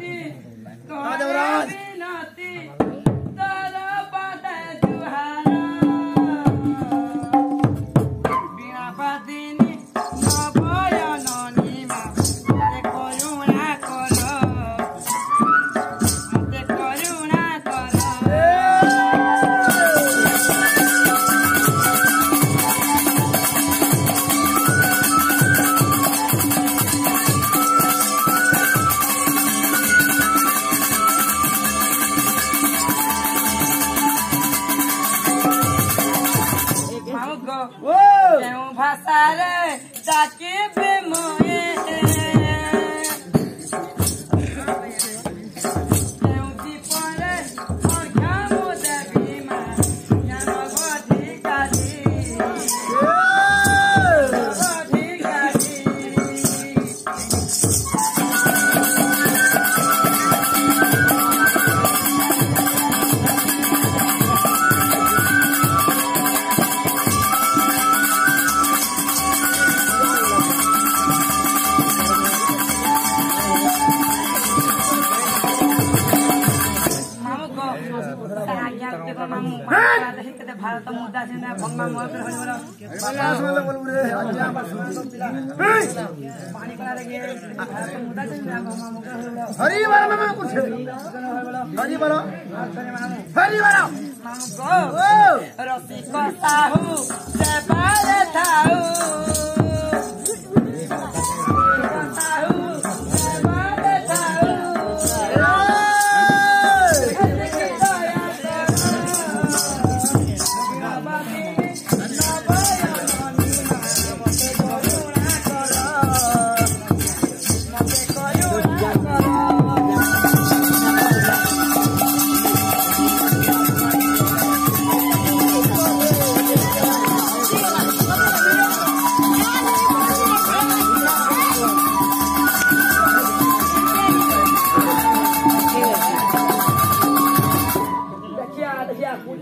हाँ, देवराज ओ भाषा रे जाके ଭାରତ ମୁଦା ସିନା ଭଙ୍ଗା ମହକ ପାଣି କଳାରେ ଭାରତ ମୁଦା ସିନା ଭଙ୍ଗା ମହକ ହରିବାର ହରିବାର ହରିବାର ରସିକ ସାହୁ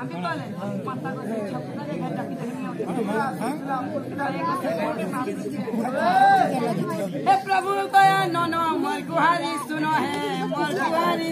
হে প্ৰভু তয়া ন মই গোহাৰী চুনহে মই গোহাৰী